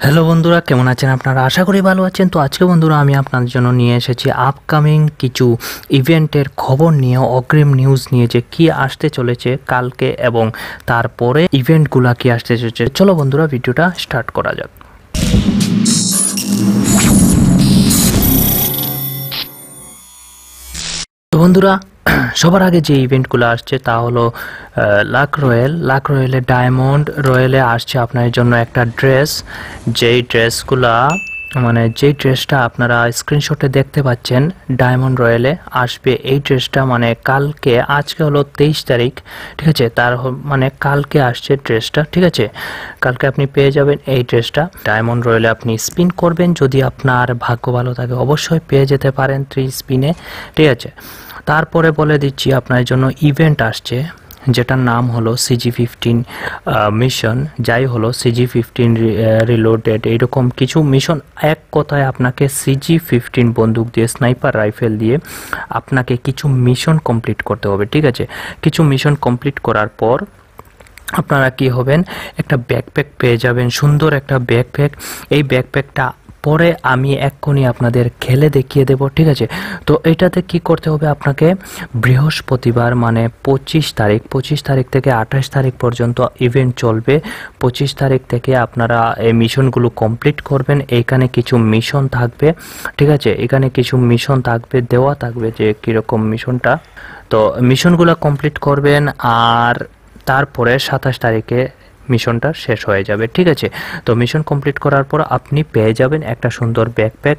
Hello বন্ধুরা, কেমন আছেন আপনারা? আশা করি ভালো আছেন। তো আজকে বন্ধুরা আমি আপনাদের জন্য নিয়ে এসেছি আপকামিং কিছু ইভেন্টের খবর নিয়ে, অগ্রিম নিউজ নিয়ে যে কি আসতে চলেছে কালকে এবং তারপরে ইভেন্টগুলা কি আসতে চলেছে। চলো বন্ধুরা ভিডিওটা স্টার্ট করা যাক। বন্ধুরা সবার আগে যে ইভেন্টগুলো আসছে তা হলো লাক রয়েল। লাক রয়েলে ডায়মন্ড রয়েলে আসছে আপনার জন্য একটা ড্রেস যেই ড্রেসগুলা মানে যেই ড্রেসটা আপনারা স্ক্রিনশটে দেখতে পাচ্ছেন ডায়মন্ড রয়্যালে আসবে। এই ড্রেসটা মানে কালকে, আজকে হলো তেইশ তারিখ, ঠিক আছে? তার মানে কালকে আসছে ড্রেসটা, ঠিক আছে? কালকে আপনি পেয়ে যাবেন এই ড্রেসটা। ডায়মন্ড রয়্যালে আপনি স্পিন করবেন। যদি আপনার ভাগ্য ভালো থাকে, অবশ্যই পেয়ে যেতে পারেন থ্রি স্পিনে ঠিক আছে? তারপরে বলে দিচ্ছি, আপনার জন্য ইভেন্ট আসছে। যেটার নাম হলো সিজি ফিফটিন মিশন যাই হলো সিজি ফিফটিন রিলোডেড এইরকম কিছু মিশন এক কথায় আপনাকে সিজি ফিফটিন বন্দুক দিয়ে স্নাইপার রাইফেল দিয়ে আপনাকে কিছু মিশন কমপ্লিট করতে হবে, ঠিক আছে? কিছু মিশন কমপ্লিট করার পর আপনারা কি হবেন? একটা ব্যাকপ্যাক পেয়ে যাবেন, সুন্দর একটা ব্যাকপ্যাক এই ব্যাকপ্যাকটা পরে আমি এক্ষুনি আপনাদের খেলে দেখিয়ে দেব, ঠিক আছে? তো এটাতে কি করতে হবে আপনাকে? বৃহস্পতিবার মানে পঁচিশ তারিখ পঁচিশ তারিখ থেকে আঠাশ তারিখ পর্যন্ত ইভেন্ট চলবে। পঁচিশ তারিখ থেকে আপনারা এই মিশনগুলো কমপ্লিট করবেন। এইখানে কিছু মিশন থাকবে, ঠিক আছে? এখানে কিছু মিশন থাকবে, দেওয়া থাকবে যে কীরকম মিশনটা তো মিশনগুলো কমপ্লিট করবেন আর তারপরে সাতাশ তারিখে মিশনটা শেষ হয়ে যাবে, ঠিক আছে? তো মিশন কমপ্লিট করার পর আপনি পেয়ে যাবেন একটা সুন্দর ব্যাকপ্যাক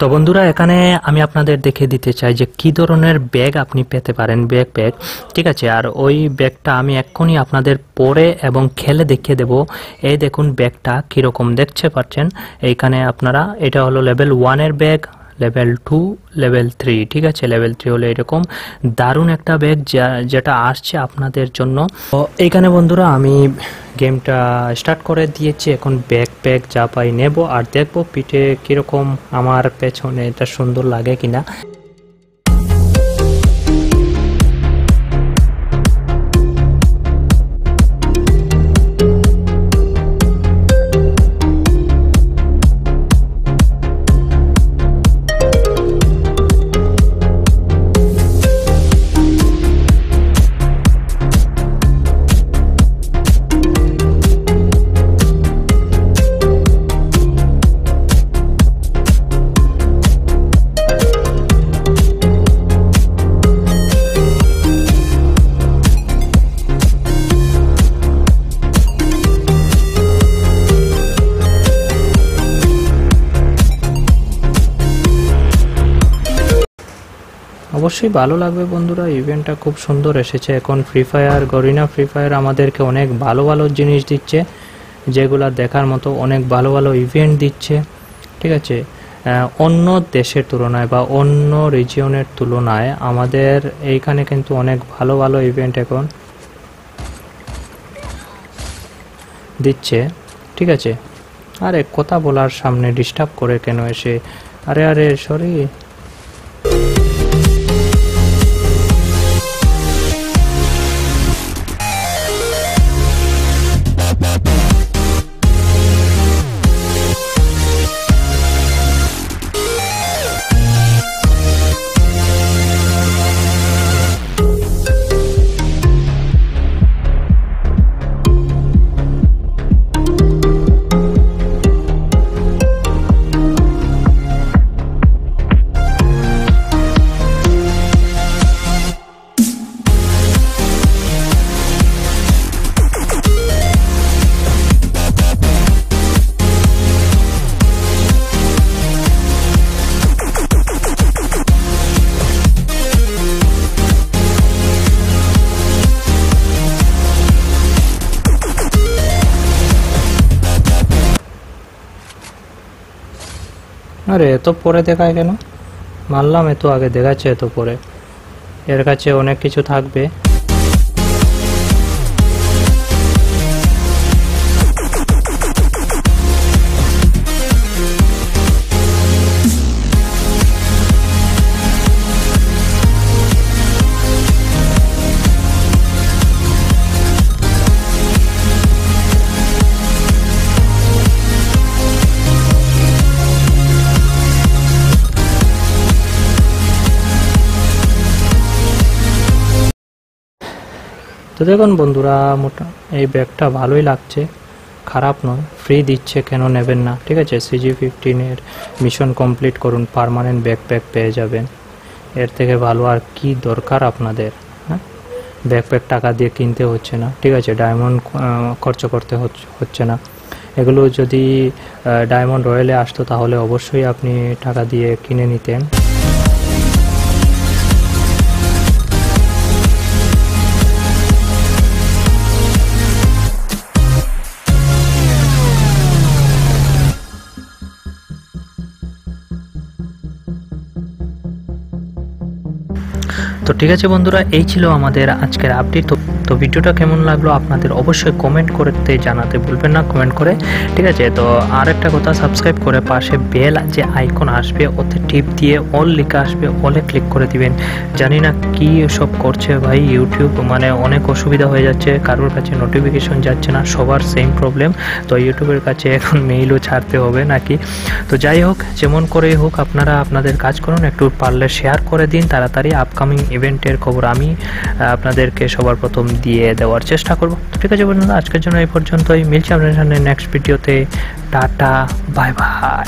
তো বন্ধুরা, এখানে আমি আপনাদের দেখে দিতে চাই যে কি ধরনের ব্যাগ আপনি পেতে পারেন ব্যাকপ্যাক ঠিক আছে? আর ওই ব্যাগটা আমি এক্ষুনি আপনাদের পরে এবং খেলে দেখিয়ে দেব। এই দেখুন ব্যাগটা কীরকম, দেখতে পাচ্ছেন? এইখানে আপনারা, এটা হলো লেভেল ওয়ানের bag level two level three ঠিক আছে? লেভেল থ্রি হলো এরকম দারুণ একটা ব্যাগ যেটা আসছে আপনাদের জন্য। এখানে বন্ধুরা আমি গেমটা স্টার্ট করে দিয়েছি। এখন ব্যাগ প্যাক যা পাই নেব আর দেখব পিঠে কীরকম আমার পেছনে এটা সুন্দর লাগে কিনা। অবশ্যই ভালো লাগবে বন্ধুরা ইভেন্টটা খুব সুন্দর এসেছে। এখন free fire Garena free fire আমাদেরকে অনেক ভালো ভালো জিনিস দিচ্ছে, যেগুলা দেখার মতো অনেক ভালো ভালো ইভেন্ট দিচ্ছে, ঠিক আছে? অন্য দেশের তুলনায় বা অন্য রিজিয়নের তুলনায় আমাদের এইখানে কিন্তু অনেক ভালো ভালো ইভেন্ট এখন দিচ্ছে, ঠিক আছে? আরে, কথা বলার সামনে ডিস্টার্ব করে কেন এসে? আরে আরে সরি আরে, এত পরে দেখায় কেন? মানলাম এত আগে দেখাচ্ছে এত পরে। এর কাছে অনেক কিছু থাকবে। তো দেখুন বন্ধুরা, মোটা এই ব্যাগটা ভালোই লাগছে। খারাপ নয় ফ্রি দিচ্ছে, কেন নেবেন না? ঠিক আছে সিজি ফিফটিনের মিশন কমপ্লিট করুন পারমানেন্ট ব্যাকপ্যাক পেয়ে যাবেন। এর থেকে ভালো আর কি দরকার আপনাদের হ্যাঁ? ব্যাকপ্যাক টাকা দিয়ে কিনতে হচ্ছে না, ঠিক আছে? ডায়মন্ড খরচ করতে হচ্ছে- না। এগুলো যদি ডায়মন্ড রয়্যালে আসতো তাহলে অবশ্যই আপনি টাকা দিয়ে কিনে নিতেন। তো ঠিক আছে বন্ধুরা এই ছিল আমাদের আজকের আপডেট তো ভিডিওটা কেমন লাগল আপনাদের অবশ্যই কমেন্ট করতে জানাতে ভুলবেন না কমেন্ট করে। ঠিক আছে, তো আর একটা কথা সাবস্ক্রাইব করে পাশে বেল যে আইকন আসবে, ওতে টিপ দিয়ে অল লেখা আসবে অলে ক্লিক করে দিবেন। জানি না কি সব করছে ভাই ইউটিউব মানে অনেক অসুবিধা হয়ে যাচ্ছে, কারোর কাছে নোটিফিকেশন যাচ্ছে না, সবার সেম প্রবলেম তো ইউটিউবের কাছে এখন মেইলও ছাড়তে হবে নাকি? তো যাই হোক, যেমন করেই হোক, আপনারা আপনাদের কাজ করুন, একটু পারলে শেয়ার করে দিন, তাড়াতাড়ি আপকামিং ইভেন্টের খবর আমি আপনাদেরকে সবার প্রথম দিয়ে দেওয়ার চেষ্টা করব। ঠিক আছে বন্ধুরা, আজকের জন্য এই পর্যন্তই। মিলছি আপনাদের সামনে নেক্সট ভিডিওতে টাটা বাই বাই